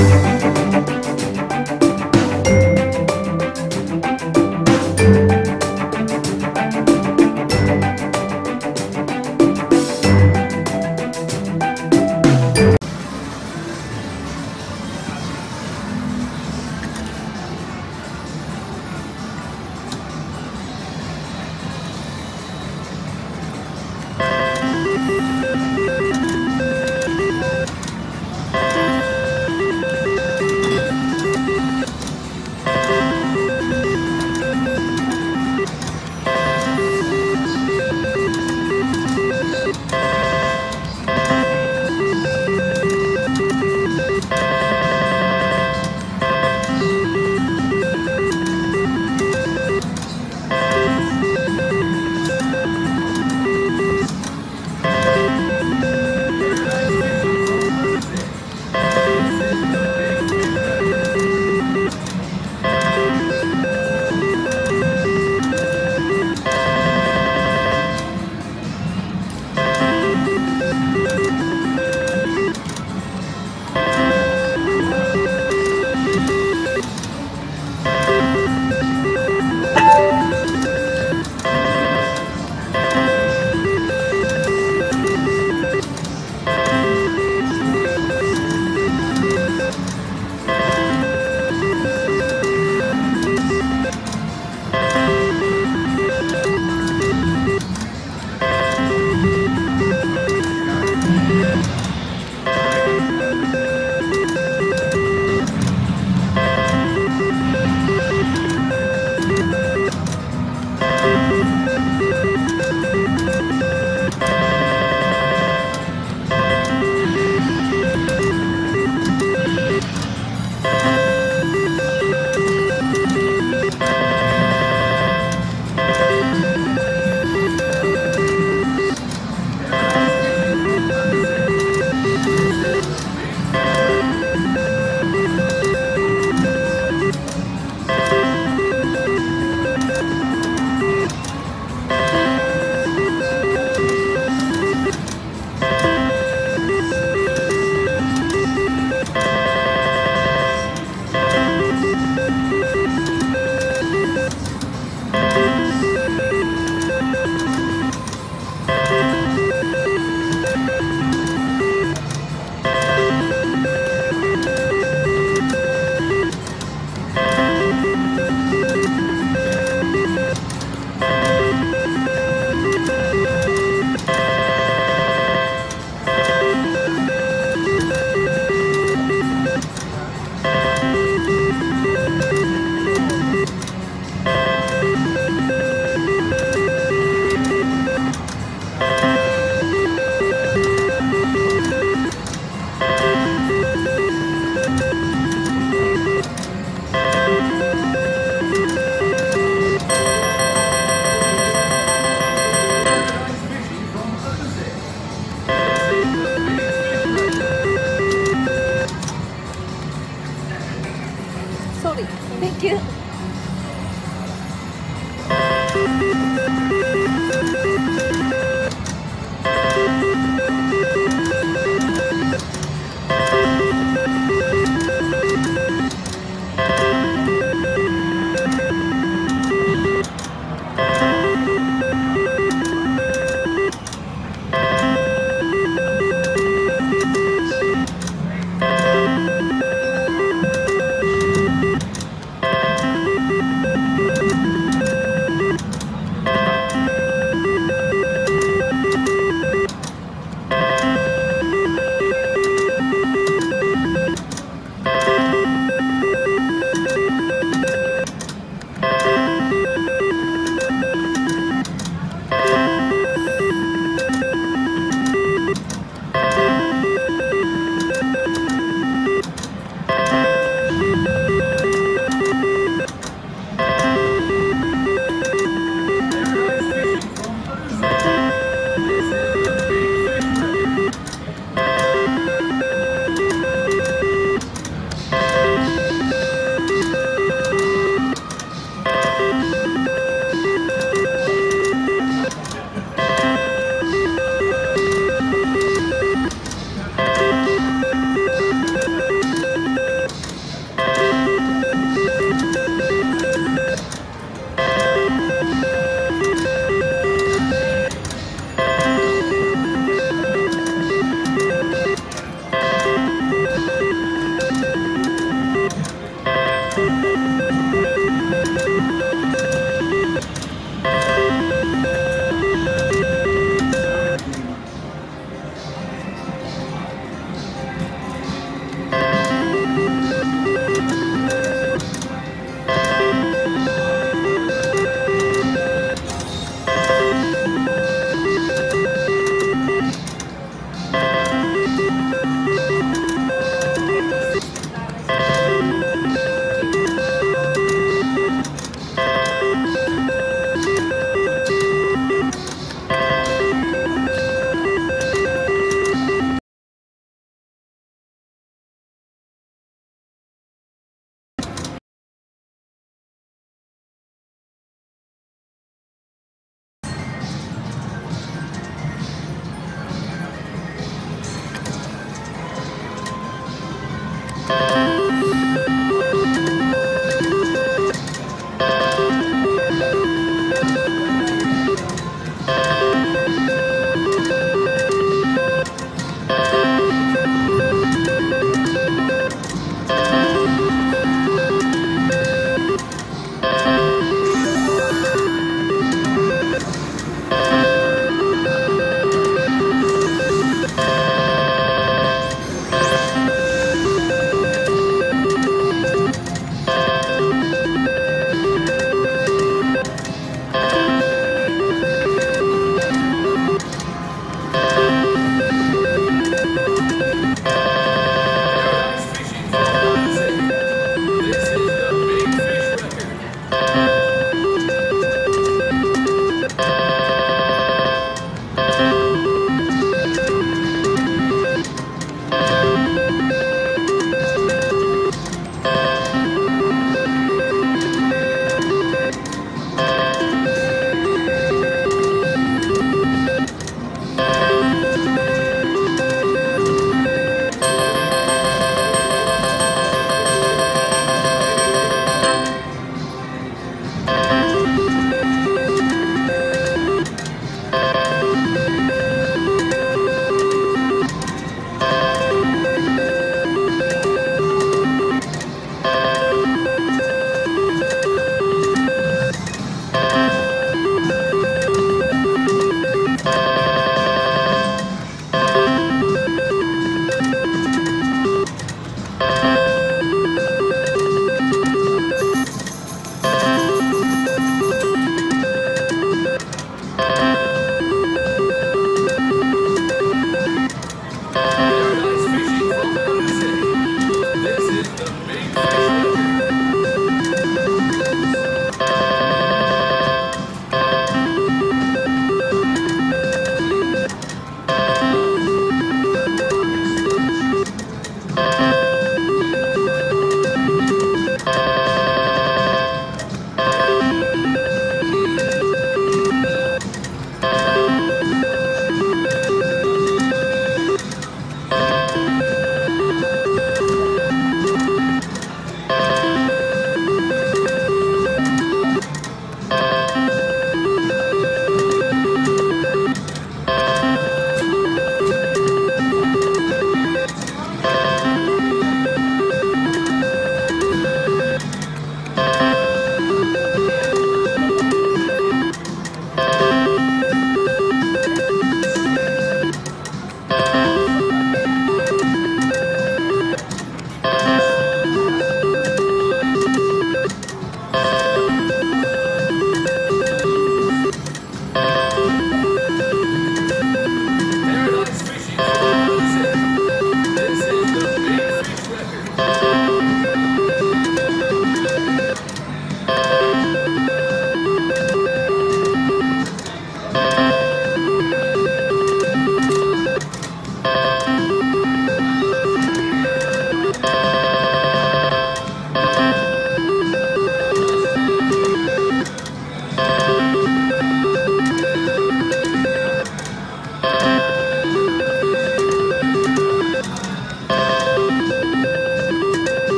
フフフフ。